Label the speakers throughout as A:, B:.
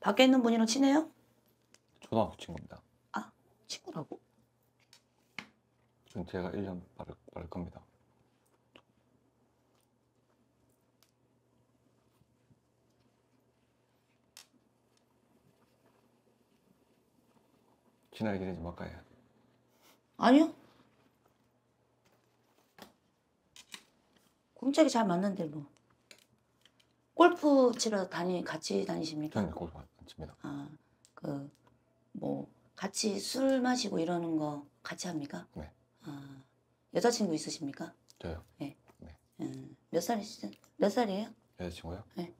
A: 밖에 있는 분이랑 친해요?
B: 초등학교 친구입니다.
A: 친구라고.
B: 지금 제가 1년 빠를, 빠를 겁니다. 친하게 지내지 말까요?
A: 아니요. 공짝이 잘 맞는데 뭐. 골프 치러 다니 같이 다니십니까?
B: 저는 골프 안 칩니다.
A: 아, 그 뭐 같이 술 마시고 이러는 거 같이 합니까?
B: 네.
A: 아, 여자친구 있으십니까?
B: 저요?
A: 음, 몇 살이시죠? 몇 살이에요?
B: 여자친구요?
A: 네.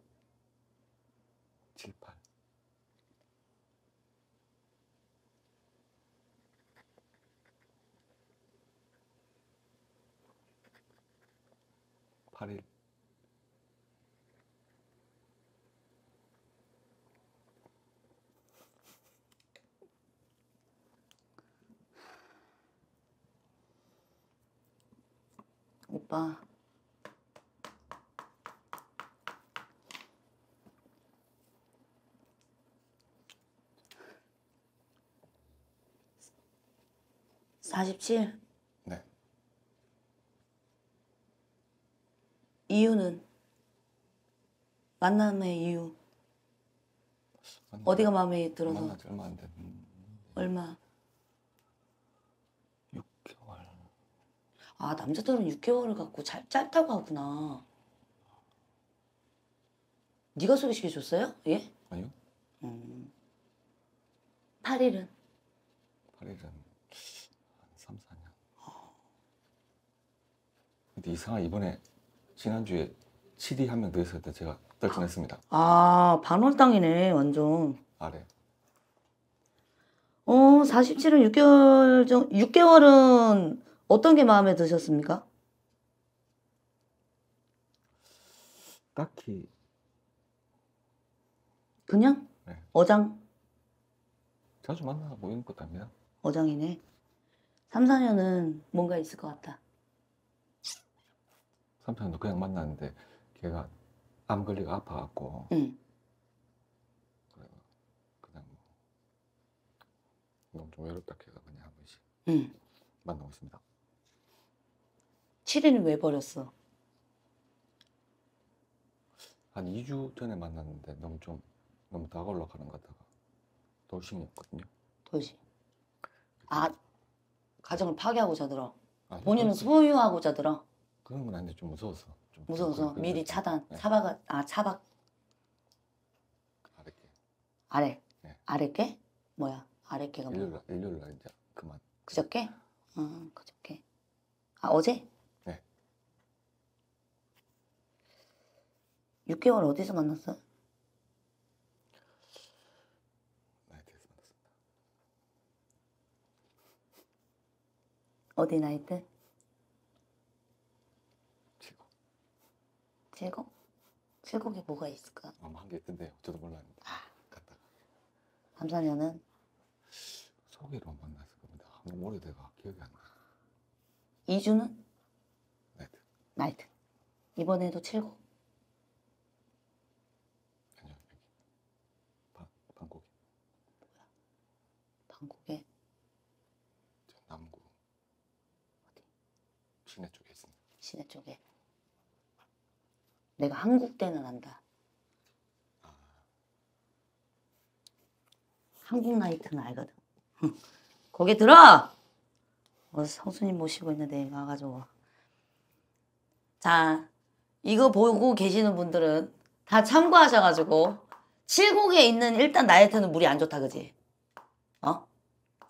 B: 7, 8. 팔일
A: 오빠. 사십칠.
B: 네.
A: 이유는 만남의 이유
B: 만나-
A: 어디가 마음에 들어서
B: 얼마 안 된.
A: 얼마
B: 6개월.
A: 아 남자들은 6개월을 갖고 잘 짧다고 하구나 네가 소개시켜줬어요? 예?
B: 아니요?
A: 음. 8일은
B: 8일은 한 3, 4년. 근데 이상하 이번에 지난주에 7위 한명더 있을 때 제가 떨쳐냈습니다.
A: 아 반월당이네 완전
B: 아래.
A: 어 47은 6개월 정 6개월은 어떤 게 마음에 드셨습니까?
B: 딱히
A: 그냥
B: 네.
A: 어장
B: 자주 만나고 이런 것도 아닙니다.
A: 어장이네 3, 4년은 뭔가 있을 것 같다
B: 3편도 그냥 만났는데 걔가 암 걸리고 아파갖고
A: 응
B: 그래 그냥 뭐 너무 좀 외롭다 걔가 그냥 한 번씩
A: 응.
B: 만나고 있습니다.
A: 7일은 왜 버렸어?
B: 한 2주 전에 만났는데 너무 좀 너무 다가올라 가는 것 같다가 돌싱이었거든요.
A: 도시 아 가정을 파괴하고자 들어
B: 아니,
A: 본인은
B: 그런-
A: 소유하고자 들어
B: 그런 건 아닌데 좀 무서워서. 좀
A: 무서워서
B: 그런-
A: 미리 차단
B: 네.
A: 차박 아 차박.
B: 아랫게
A: 아래
B: 네.
A: 아래께 뭐야? 아래께가
B: 일요일
A: 뭐야
B: 날 일요일 날 이제 그만.
A: 그저께? 어 그저께. 아 어제
B: 네.
A: 6개월 어디서 만났어?
B: 나이트에서 만났습니다.
A: 어디 나이트?
B: 칠곡
A: 칠곡? 칠곡에 뭐가 있을까?
B: 아마 한게 있던데요. 저도 몰랐는데
A: 아.
B: 갔다가
A: 3, 4년은
B: 소개로 만났을 겁니다. 너무 오래돼가 기억이 안 나.
A: 2주는
B: 나이트
A: 나이트 이번에도 칠곡
B: 아니요 여기 방 방콕
A: 방콕에
B: 저 남구
A: 어디?
B: 시내 쪽에 있습니다.
A: 시내 쪽에 내가 한국 때는 안다
B: 아
A: 한국 나이트는 알거든 거기 들어! 어, 성수님 모시고 있는데 와가지고 자 이거 보고 계시는 분들은 다 참고하셔가지고 칠곡에 있는 일단 나이트는 물이 안 좋다 그지? 어?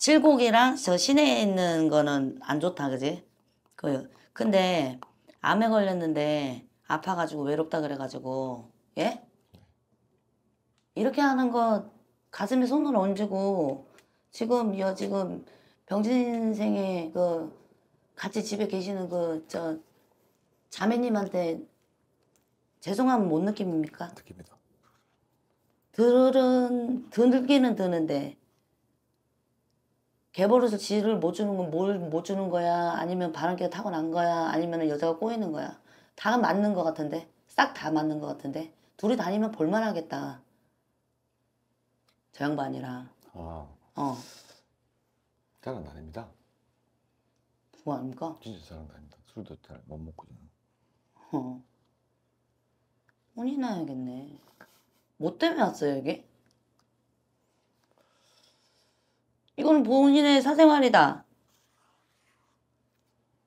A: 칠곡이랑 저 시내에 있는 거는 안 좋다 그지? 그 근데 암에 걸렸는데 아파가지고 외롭다 그래가지고 예? 이렇게 하는 거 가슴에 손을 얹고 지금 여 지금 병진생의 그 같이 집에 계시는 그 저 자매님한테 죄송함은 못 느낍니까?
B: 느낍니다.
A: 들은 들기는 드는데 개버릇을 지를 못 주는 건 뭘 못 주는 거야? 아니면 바람기가 타고난 거야? 아니면 여자가 꼬이는 거야? 다 맞는 것 같은데 싹 다 맞는 것 같은데 둘이 다니면 볼만하겠다. 저 양반이랑.
B: 아
A: 어.
B: 잘은 아닙니다.
A: 그거 아닙니까?
B: 진짜 잘은 아닙니다. 술도 잘 못 먹고 저는.
A: 어. 혼이 나야겠네. 뭐 때문에 왔어요, 여기? 이거는 본인의 사생활이다.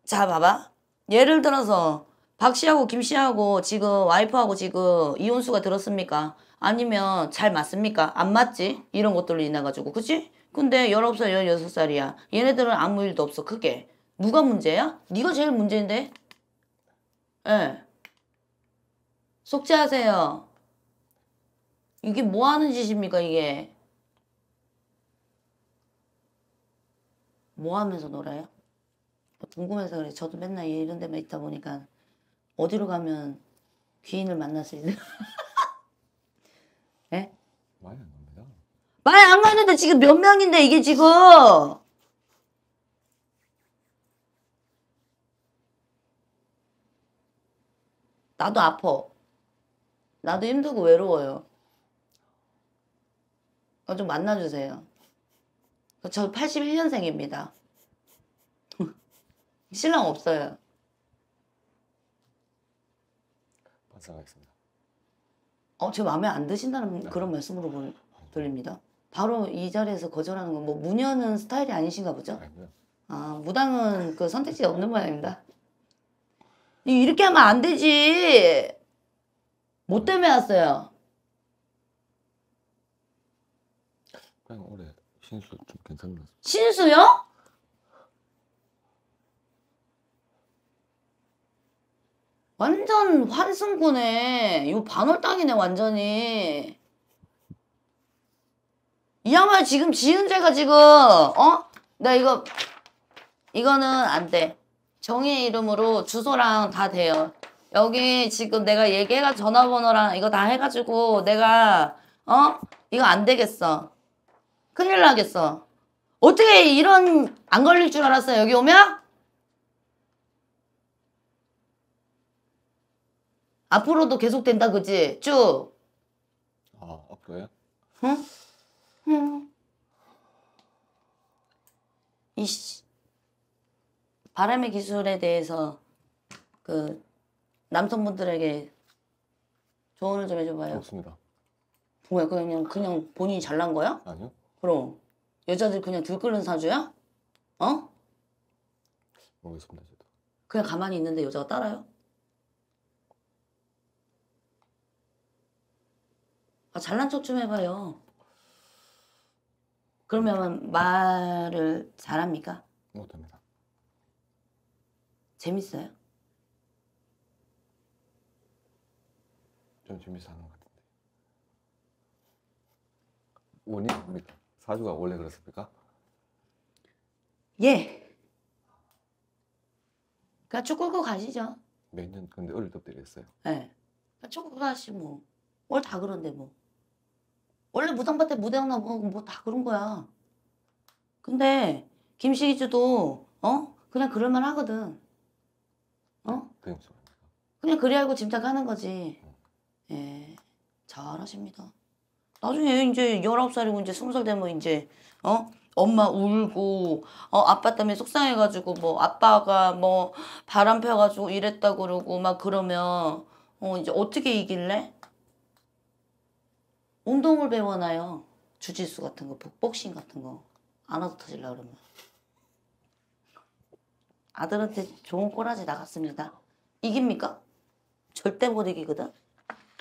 A: 자, 봐봐. 예를 들어서 박 씨하고 김 씨하고 지금 와이프하고 지금 이혼수가 들었습니까? 아니면 잘 맞습니까? 안 맞지? 이런 것들로 인해 가지고. 그치? 근데 19살, 16살이야. 얘네들은 아무 일도 없어. 그게. 누가 문제야? 네가 제일 문제인데? 예. 속죄하세요. 이게 뭐 하는 짓입니까, 이게? 뭐 하면서 놀아요? 궁금해서 그래. 저도 맨날 이런 데만 있다 보니까 어디로 가면 귀인을 만날 수 있는. 예?
B: 많이 안 갑니다.
A: 많이 안 가는데 지금 몇 명인데 이게 지금 나도 아파 나도 힘들고 외로워요 어, 좀 만나주세요 저 81년생입니다 신랑 없어요
B: 반성하겠습니다.
A: 어, 제 마음에 안 드신다는 그런 말씀으로 보- 들립니다 바로 이 자리에서 거절하는 건 뭐 무녀는 스타일이 아니신가 보죠?
B: 아,
A: 무당은 그 선택지가 없는 모양입니다. 이- 이렇게 하면 안 되지. 뭐 때문에 왔어요?
B: 그냥 올해 신수 좀 같습니다.
A: 신수요? 완전 환승구네. 이거 반월당이네, 완전히. 이 양반 지금 지은 죄가 지금, 어? 나 이거, 이거는 안 돼. 정의 이름으로 주소랑 다 돼요. 여기 지금 내가 얘기해가 전화번호랑 이거 다 해가지고 내가, 어? 이거 안 되겠어. 큰일 나겠어. 어떻게 이런 안 걸릴 줄 알았어요? 여기 오면? 앞으로도 계속 된다 그지? 쭉.
B: 아 앞으로요?
A: 응? 응. 이씨. 바람의 기술에 대해서 그 남성분들에게 조언을 좀 해줘봐요.
B: 없습니다.
A: 뭐야 그냥 그냥 본인이 잘난 거야?
B: 아니요?
A: 그럼 여자들 그냥 들끓는 사주야? 어?
B: 모르겠습니다. 저도.
A: 그냥 가만히 있는데 여자가 따라요? 아, 잘난 척 좀 해봐요. 그러면 말을 잘합니까?
B: 못합니다.
A: 재밌어요?
B: 좀 재밌어 하는 것 같은데. 원인 뭡니까? 사주가 원래 그렇습니까?
A: 예. 쭉 끌고 가시죠.
B: 몇 년 근데 어릴 때부터 이랬어요.
A: 예. 쭉 끌고 가시 뭐. 원래 다 그런데 뭐. 원래 무당밭 때 무대학 나보고 뭐 다 그런 거야. 근데 김시기주도 어? 그냥 그럴만 하거든. 어?
B: 그게 무슨 말입니까?
A: 그냥 그리 알고 짐작하는 거지. 예. 잘하십니다. 나중에 이제 19살이고 이제 20살 되면 이제 어? 엄마 울고 어 아빠 때문에 속상해가지고 뭐 아빠가 뭐 바람 펴가지고 이랬다 그러고 막 그러면 어 이제 어떻게 이길래? 운동을 배워놔요. 주짓수 같은 거, 복싱 같은 거. 안 와도 터질라 그러면. 아들한테 좋은 꼬라지 나갔습니다. 이깁니까? 절대 못 이기거든.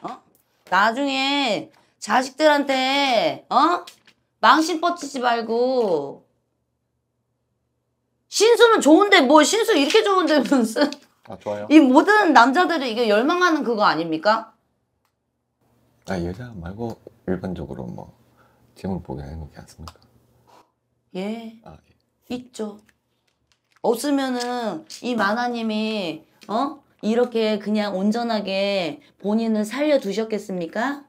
A: 어? 나중에 자식들한테 어? 망신 뻗치지 말고 신수는 좋은데 뭐 신수 이렇게 좋은데 무슨
B: 아 좋아요.
A: 이 모든 남자들이 이게 열망하는 그거 아닙니까?
B: 아 여자 말고 일반적으로 뭐 재물 보게 하는 게 않습니까?
A: 예,
B: 아 예.
A: 있죠. 없으면은 이 만화님이 어? 이렇게 그냥 온전하게 본인을 살려 두셨겠습니까?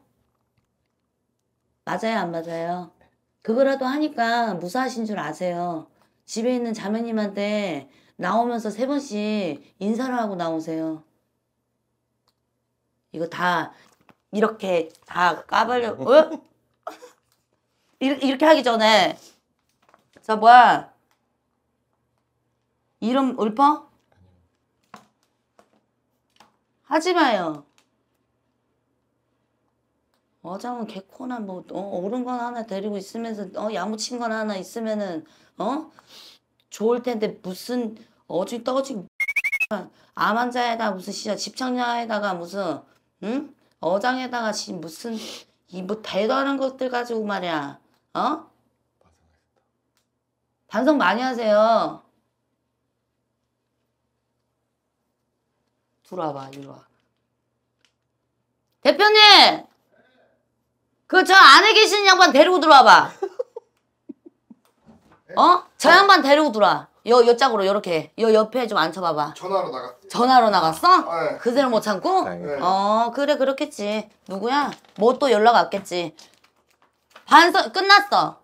A: 맞아요, 안 맞아요? 그거라도 하니까 무사하신 줄 아세요. 집에 있는 자매님한테 나오면서 세 번씩 인사를 하고 나오세요. 이거 다 이렇게 다 까발려, 어? 이렇게, 이렇게 하기 전에 자 뭐야 이름 읊어? 하지 마요. 어장은 개코나 뭐 어, 옳은 건 하나 데리고 있으면서 어 야무친 건 하나 있으면은 어 좋을 텐데 무슨 어지 떠지 암 환자에다 무슨 진짜 집착녀에다가 무슨 응 어장에다가 지 무슨 이 뭐 대단한 것들 가지고 말이야 어.
B: 반성
A: 많이 하세요. 들어와봐, 이리 와. 대표님! 그 저 안에 계시는 양반 데리고 들어와봐. 어? 저 양반 데리고 들어와. 요, 요 짝으로, 요렇게. 요 옆에 좀 앉혀봐봐.
C: 전화로 나갔어요.
A: 전화로 나갔어?
C: 네.
A: 그대로 못 참고?
C: 네.
A: 어, 그래, 그렇겠지. 누구야? 뭐 또 연락 왔겠지. 반성, 끝났어.